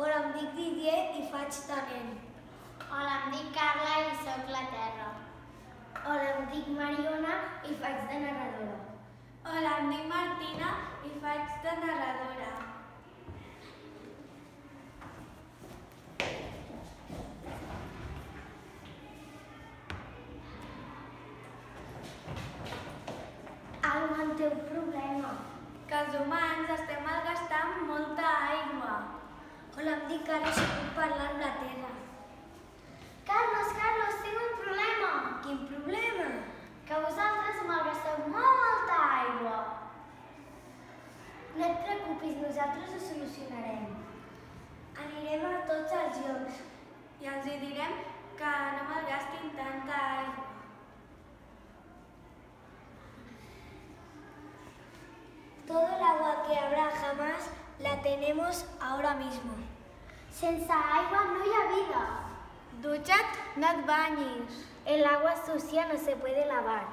Hola, em dic Didier i faig de nen. Hola, em dic Carla i sóc la Terra. Hola, em dic Mariona i faig de narradora. Hola, em dic Martina i faig de narradora. Algo en teu problema. Que els humans estem malgastant molta aigua. Hola, em dic Carlos i puc parlar amb la Terra. Carlos, Carlos, tinc un problema. Quin problema? Que vosaltres malgasteu molta aigua. No et preocupis, nosaltres ho solucionarem. Anirem a tots els llocs. I els hi direm que no malgastin tanta aigua. Todo el agua que habrá jamás la tenemos ahora mismo. Sense aigua no hi ha vida. Dutxa't, no et banyis. El agua sucia no se puede lavar.